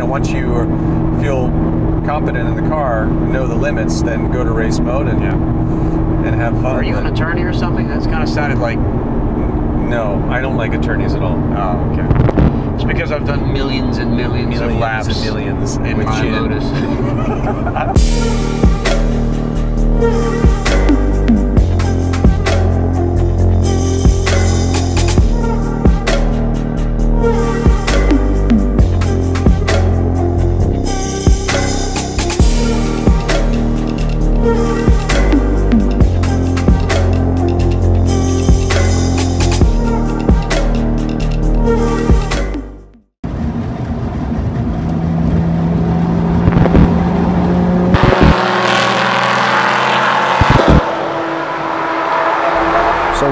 know, once you feel competent in the car, know the limits, then go to race mode and Yeah. and have fun. Are you an attorney or something? That's kind of sounded like. No, I don't like attorneys at all. Oh, okay. It's because I've done millions and millions, of laps and millions in with my Jen. Lotus.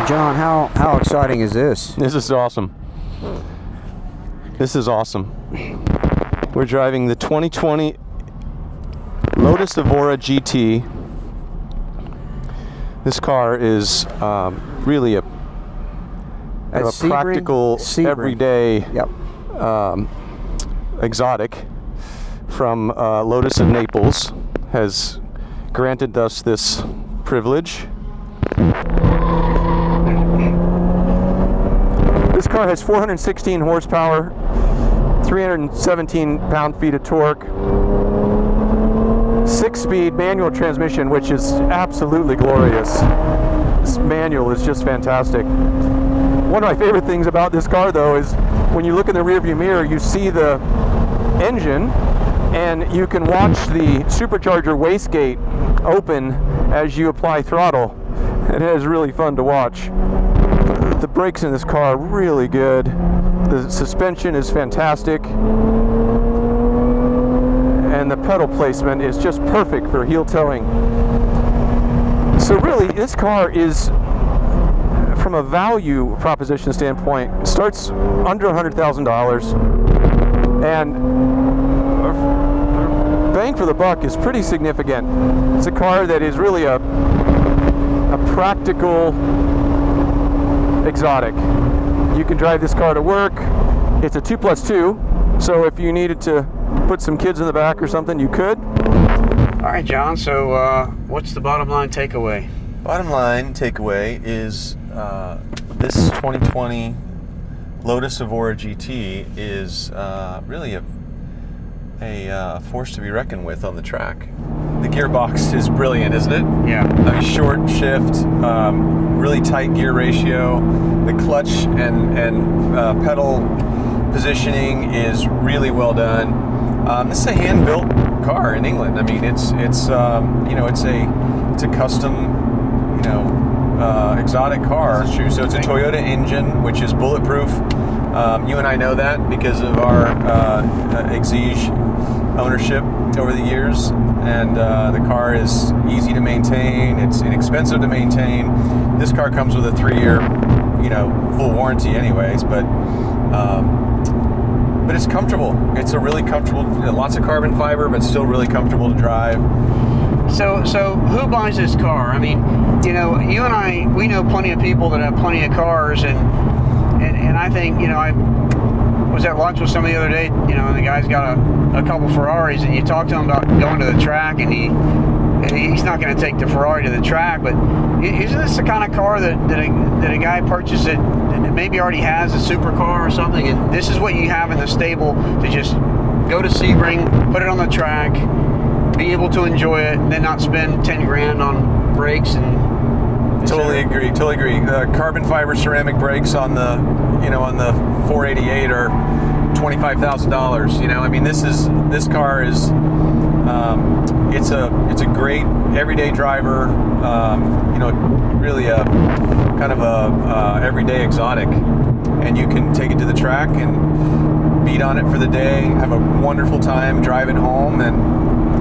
John, how, how exciting is this? This is awesome. This is awesome. We're driving the 2020 Lotus Evora GT. This car is um, really a, a Sebring? practical, Sebring. everyday Yep. um, exotic from uh, Lotus of Naples has granted us this privilege. Car has 416 horsepower, 317 pound-feet of torque, six-speed manual transmission, which is absolutely glorious. This manual is just fantastic. One of my favorite things about this car, though, is when you look in the rearview mirror, you see the engine, and you can watch the supercharger wastegate open as you apply throttle. It is really fun to watch. The brakes in this car are really good. The suspension is fantastic. And the pedal placement is just perfect for heel toeing. So really, this car is, from a value proposition standpoint, starts under $100,000. And bang for the buck is pretty significant. It's a car that is really a, a practical exotic. You can drive this car to work. It's a 2 plus 2, so if you needed to put some kids in the back or something, you could. All right, John. So, uh, what's the bottom line takeaway? Bottom line takeaway is uh, this 2020 Lotus Evora GT is uh, really a, a uh, force to be reckoned with on the track. The gearbox is brilliant, isn't it? Yeah. I mean, short shift, um, really tight gear ratio. The clutch and and uh, pedal positioning is really well done. Um, this is a hand-built car in England. I mean, it's it's um, you know it's a it's a custom you know uh, exotic car. This is true. So it's a Toyota engine, which is bulletproof. Um, you and I know that because of our uh, Exige ownership over the years, and uh, the car is easy to maintain. It's inexpensive to maintain. This car comes with a three-year, you know, full warranty, anyways. But um, but it's comfortable. It's a really comfortable. Lots of carbon fiber, but still really comfortable to drive. So, so who buys this car? I mean, you know, you and I, we know plenty of people that have plenty of cars, and and, and I think, you know, I was at lunch with somebody the other day, you know, and the guy's got a, a couple Ferraris, and you talk to him about going to the track, and he and he's not going to take the Ferrari to the track, but isn't this the kind of car that that a, that a guy purchases that that maybe already has a supercar or something, and this is what you have in the stable to just go to Sebring, put it on the track, be able to enjoy it, and then not spend ten grand on brakes and. Totally agree. Totally agree. Uh, carbon fiber ceramic brakes on the, you know, on the 488 are twenty-five thousand dollars. You know, I mean, this is this car is, um, it's a it's a great everyday driver. Um, you know, really a kind of a uh, everyday exotic, and you can take it to the track and beat on it for the day. Have a wonderful time driving home and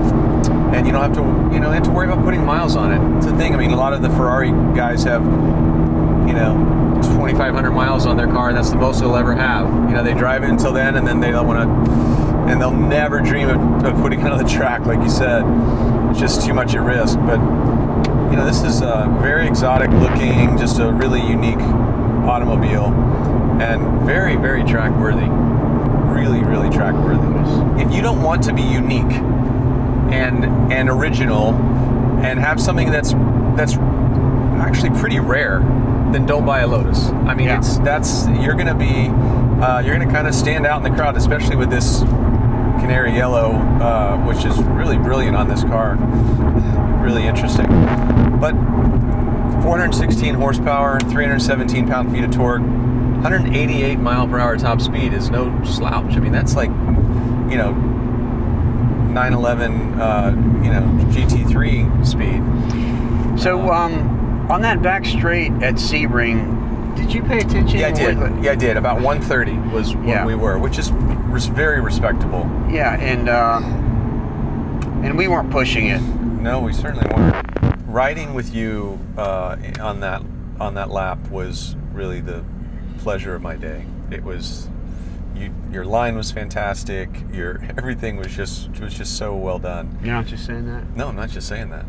and you don't have to you know have to worry about putting miles on it. It's a thing. I mean, a lot of the Ferrari guys have you know 2,500 miles on their car, and that's the most they'll ever have. You know, they drive it until then, and then they don't want to, and they'll never dream of, of putting it on the track, like you said. It's just too much at risk. But you know, this is uh, very exotic looking, just a really unique automobile, and very very track worthy. really, really track worthy. If you don't want to be unique and and original and have something that's that's actually pretty rare, then don't buy a Lotus. I mean, Yeah. it's that's you're gonna be uh, you're gonna kind of stand out in the crowd, especially with this canary yellow, uh, which is really brilliant on this car. Really interesting, but 416 horsepower, 317 pound feet of torque, 188 mile per hour top speed is no slouch. I mean, that's like, you know, 911, uh, you know, GT3 speed. So um, on that back straight at Sebring, did you pay attention? Yeah, I did. Yeah, I did. About 1:30 was when Yeah. we were, which is res- very respectable. Yeah, and uh, and we weren't pushing it. No, we certainly weren't. Riding with you uh, on that on that lap was really the pleasure of my day. It was you. Your line was fantastic. Your everything was just was just so well done. You're not just saying that. No, I'm not just saying that.